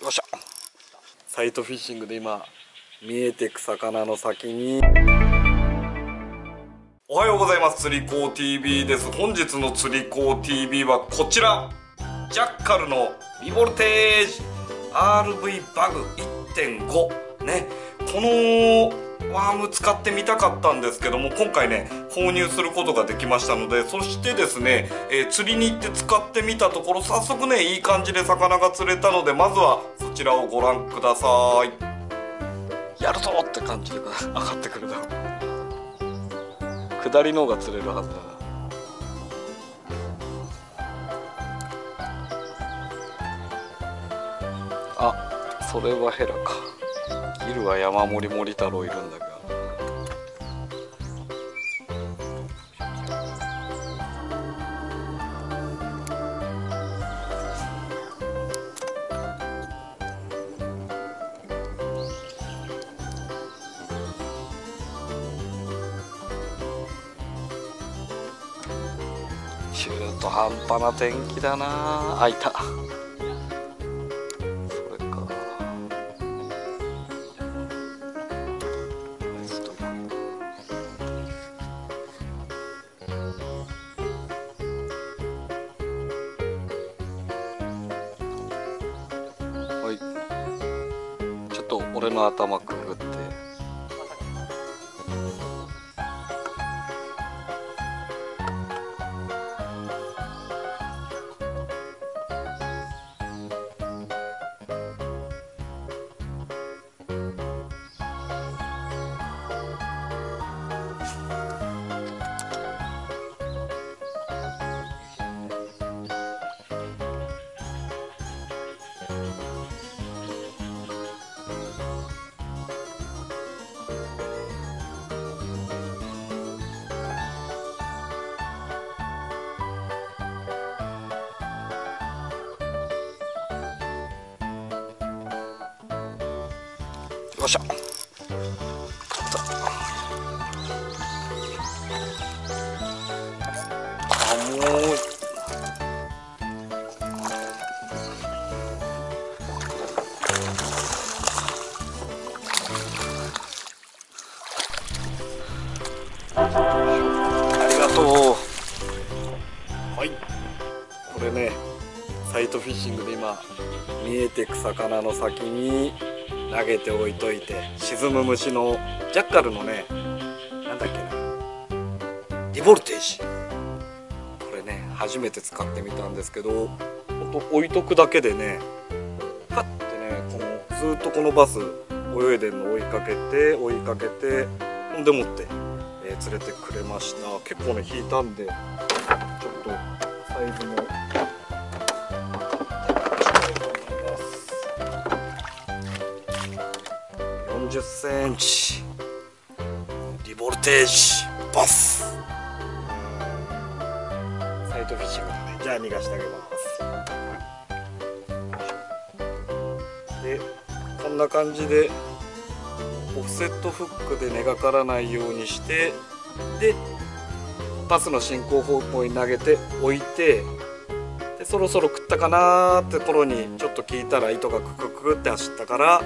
よっしゃ。サイトフィッシングで今見えてく魚の先に。おはようございます。釣り子 TV です。本日の釣り子 TV はこちら。ジャッカルのリボルテージ。RV バグ1.5ね。このワーム使ってみたかったんですけども今回ね購入することができましたのでそしてですね、えー、釣りに行って使ってみたところ早速ねいい感じで魚が釣れたのでまずはそちらをご覧ください。やるぞって感じで上がってくるだろう。下りの方が釣れるはずだな。あそれはヘラか。ギルは山盛り森太郎いるんだけど。中途半端な天気だな。あいた。俺の頭くぐって。よっしゃ。あもうありがとう。はい。これねサイトフィッシングで今見えてく魚の先に投げておいといて沈む虫のジャッカルのねなんだっけなリボルテージ。これね初めて使ってみたんですけど置いとくだけでねパッてねこのずっとこのバス泳いでるの追いかけて追いかけてほんでもって、えー、釣れてくれました。結構ね引いたんでちょっとサイズも40センチ。リボルテージバス。サイトフィッシングだねじゃあ逃がしてあげます。でこんな感じでオフセットフックで根がからないようにしてでバスの進行方向に投げて置いてでそろそろ食ったかなーって頃にちょっと聞いたら糸がククククって走ったから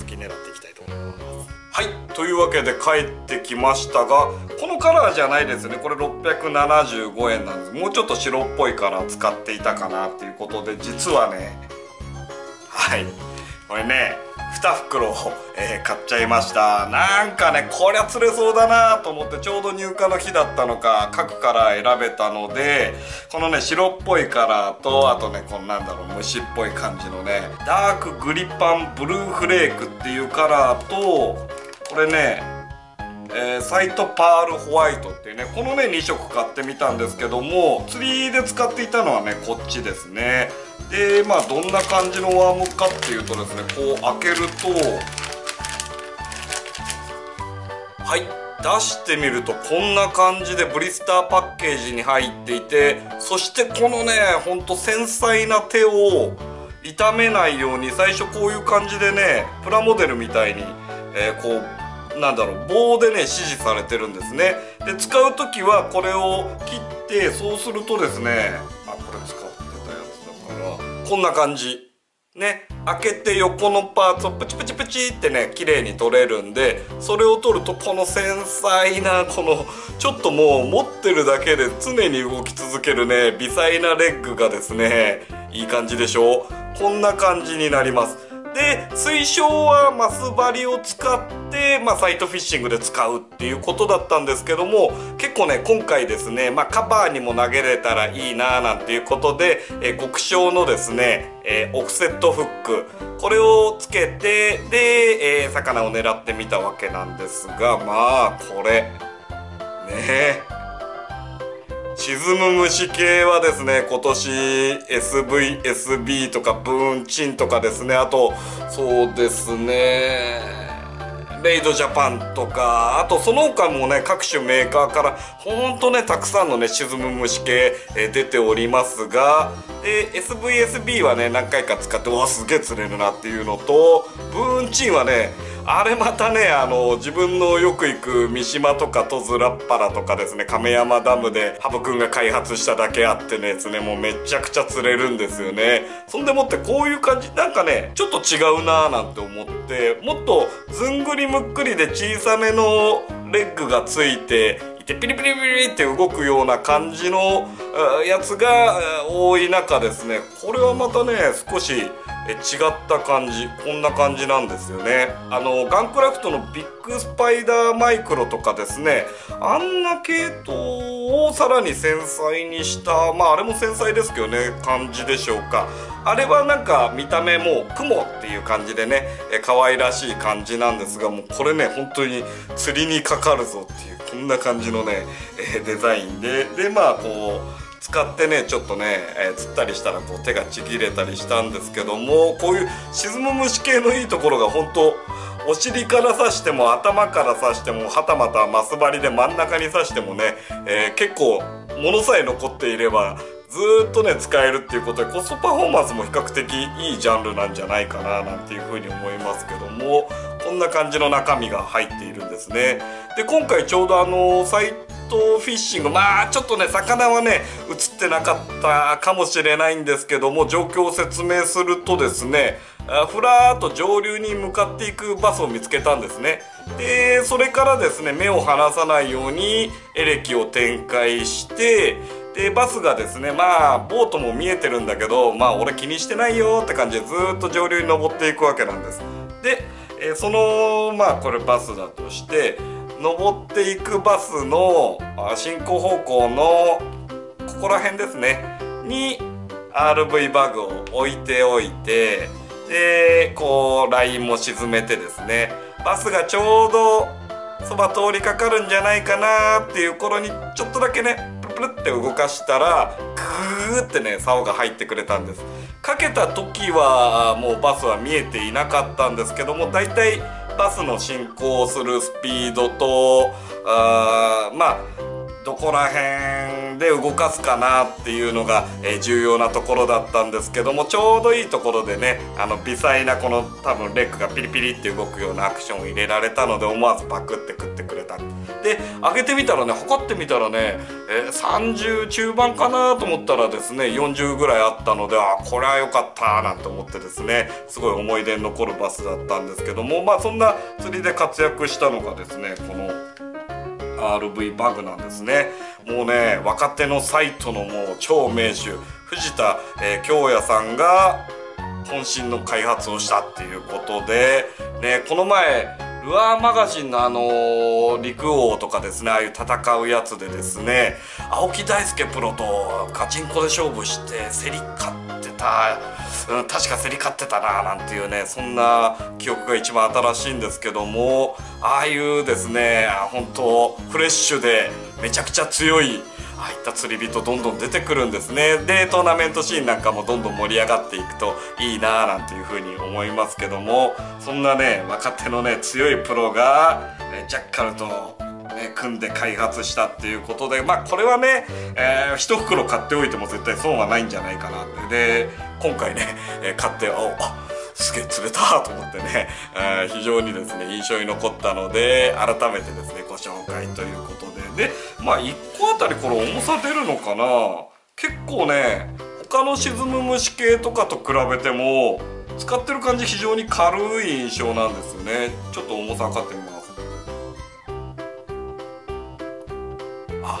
続き狙っていきたいと思います。はい。というわけで帰ってきましたがこのカラーじゃないですね。これ675円なんです。もうちょっと白っぽいカラー使っていたかなっていうことで実はねはい。これね2袋、えー、買っちゃいました。なんかねこりゃ釣れそうだなと思ってちょうど入荷の日だったのか各カラー選べたのでこのね白っぽいカラーとあとねこのなんだろう虫っぽい感じのねダークグリパンブルーフレークっていうカラーとこれねえー、サイトパールホワイトっていうねこのね2色買ってみたんですけども釣りで使っていたのはねこっちですね。でまあどんな感じのワームかっていうとですねこう開けるとはい出してみるとこんな感じでブリスターパッケージに入っていてそしてこのねほんと繊細な手を傷めないように最初こういう感じでねプラモデルみたいに、えー、こうなんだろう棒でね指示されてるんですね。で使う時はこれを切ってそうするとですねあこれ使ってたやこんな感じ。ね。開けて横のパーツをプチプチプチってね綺麗に取れるんでそれを取るとこの繊細なこのちょっともう持ってるだけで常に動き続けるね微細なレッグがですねいい感じでしょ。こんな感じになります。で推奨はマス針を使って、まあ、サイトフィッシングで使うっていうことだったんですけども結構ね今回ですね、まあ、カバーにも投げれたらいいななんていうことで、えー、極小のですね、えー、オフセットフックこれをつけてで、えー、魚を狙ってみたわけなんですがまあこれねえ。沈む虫系はですね今年 SVSB とかブーンチンとかですね。あとそうですね。レイドジャパンとか。あとその他もね各種メーカーからほんとねたくさんのね沈む虫系、え出ておりますがで SVSB はね何回か使ってわすげえ釣れるなっていうのとブーンチンはねあれまたねあの自分のよく行く三島とか戸ラッパラとかですね亀山ダムでハブくんが開発しただけあってねですねもうめちゃくちゃ釣れるんですよね。そんでもってこういう感じなんかねちょっと違うなーなんて思ってもっとずんぐりむっくりで小さめのレッグがついていてピリピリピリって動くような感じのやつが多い中ですね。これはまたね少しえ違った感じ。こんな感じなんですよね。あのガンクラフトのビッグスパイダーマイクロとかですね。あんな系統をさらに繊細にしたまああれも繊細ですけどね。感じでしょうか。あれはなんか見た目も雲っていう感じでね。え可愛らしい感じなんですがもうこれね本当に釣りにかかるぞっていうこんな感じのね、えデザインで。でまあこう使ってねちょっとね、えー、釣ったりしたらこう手がちぎれたりしたんですけどもこういう沈む虫系のいいところが本当お尻から刺しても頭から刺してもはたまたマス針で真ん中に刺してもね、えー、結構物さえ残っていればずっとね使えるっていうことでコストパフォーマンスも比較的いいジャンルなんじゃないかななんていうふうに思いますけどもこんな感じの中身が入っているんですね。で今回ちょうどあのサイトフィッシングまあちょっとね魚はね映ってなかったかもしれないんですけども状況を説明するとですねふらーっと上流に向かっていくバスを見つけたんですねでそれからですね目を離さないようにエレキを展開してでバスがですねまあボートも見えてるんだけどまあ俺気にしてないよって感じでずっと上流に登っていくわけなんです。で、えそのまあこれバスだとして登っていくバスの進行方向のここら辺ですね。に RV バグを置いておいてでこうラインも沈めてですね。バスがちょうどそば通りかかるんじゃないかなっていう頃にちょっとだけねプって動かしたらグーってね竿が入ってくれたんです。かけた時はもうバスは見えていなかったんですけどもだいたいバスの進行するスピードとあーまあどこら辺で動かすかなっていうのが、えー、重要なところだったんですけどもちょうどいいところでねあの微細なこの多分レッグがピリピリって動くようなアクションを入れられたので思わずパクって食ってくれた。で上げてみたらね測ってみたらね、えー、30中盤かなと思ったらですね40ぐらいあったのであこれは良かったなんて思ってですねすごい思い出に残るバスだったんですけどもまあそんな釣りで活躍したのがですねこの RV バグなんですね。もうね若手のサイトのもう超名手藤田、えー、京也さんが渾身の開発をしたっていうことでねこの前ルアーマガジンのあのー、陸王とかですねああいう戦うやつでですね青木大輔プロとガチンコで勝負して競り勝ってた、うん、確か競り勝ってたななんていうねそんな記憶が一番新しいんですけどもああいうですね本当フレッシュでめちゃくちゃ強いああいった釣り人どんどん出てくるんですね。でトーナメントシーンなんかもどんどん盛り上がっていくといいなーなんていうふうに思いますけども。そんなね若手のね強いプロが、ジャッカルとね、組んで開発したっていうことでまあこれはね、えー、一袋買っておいても絶対損はないんじゃないかなって。で今回ね、え、買ってあすげえ釣れたと思ってね、えー、非常にですね印象に残ったので改めてですねご紹介ということで。でまあ1個あたりこれ重さ出るのかな？結構ね他の沈む虫系とかと比べても使ってる感じ非常に軽い印象なんですよね。ちょっと重さ測ってみます。あ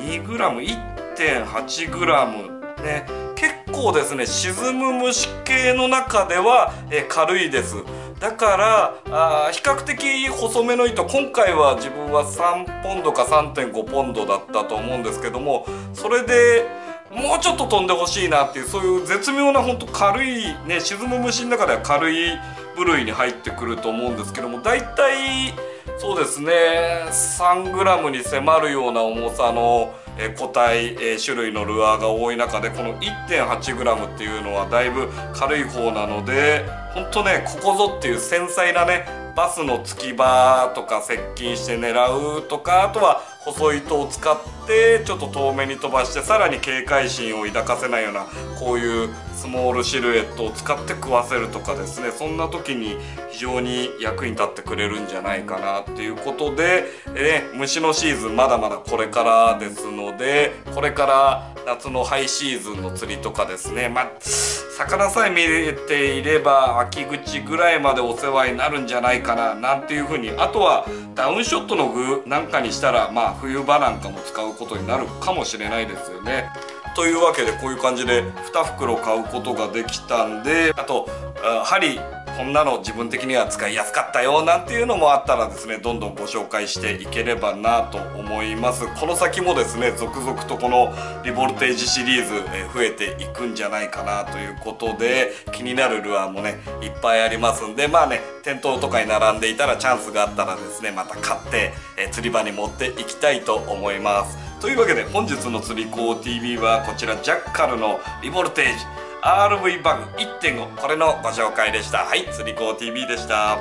2g1.8g ね結構ですね沈む虫系の中では、え軽いです。だからあ比較的細めの糸今回は自分は3ポンドか3.5ポンドだったと思うんですけどもそれでもうちょっと飛んでほしいなっていうそういう絶妙なほんと軽いね沈む虫の中では軽い部類に入ってくると思うんですけども大体そうですね 3g に迫るような重さの個体種類のルアーが多い中でこの 1.8g っていうのはだいぶ軽い方なのでほんとねここぞっていう繊細なねバスの突き場とか接近して狙うとかあとは細い糸を使ってちょっと遠目に飛ばしてさらに警戒心を抱かせないようなこういうスモールシルエットを使って食わせるとかですね。そんな時に非常に役に立ってくれるんじゃないかなっていうことで、えー、虫のシーズンまだまだこれからですのでこれから夏のハイシーズンの釣りとかですねまあ魚さえ見れていれば秋口ぐらいまでお世話になるんじゃないかななんていうふうにあとはダウンショットの具なんかにしたらまあ冬場なんかも使うことになるかもしれないですよね。というわけでこういう感じで2袋買うことができたんであと針こんなの自分的には使いやすかったよなんていうのもあったらですねどんどんご紹介していければなと思います。この先もですね続々とこのリボルテージシリーズ増えていくんじゃないかなということで気になるルアーもねいっぱいありますんでまあね店頭とかに並んでいたらチャンスがあったらですねまた買って釣り場に持っていきたいと思います。というわけで本日の釣り子 TV はこちらジャッカルのリボルテージ。RV バグ1.5これのご紹介でした。はい釣り子 TV でした。